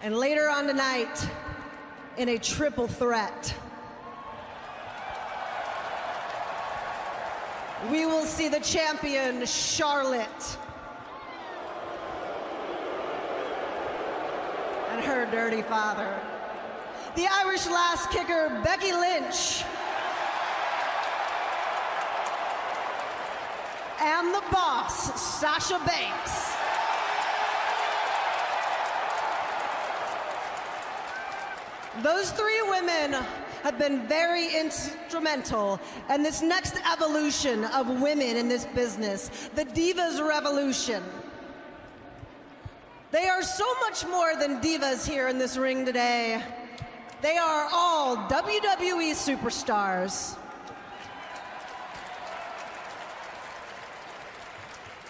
And later on tonight, in a triple threat, we will see the champion, Charlotte, and her dirty father. The Irish Lass Kicker, Becky Lynch. And the boss, Sasha Banks. Those three women have been very instrumental in this next evolution of women in this business, the Divas Revolution. They are so much more than divas here in this ring today. They are all WWE superstars.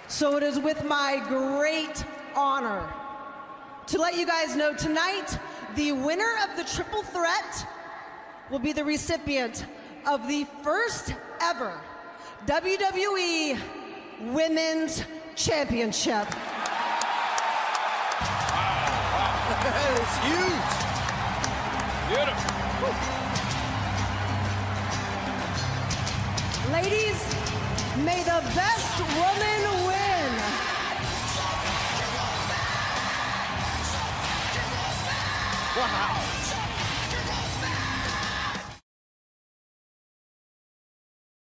So it is with my great honor to let you guys know tonight the winner of the triple threat will be the recipient of the first ever WWE Women's Championship. it's huge. Beautiful. Ladies, may the best 好好？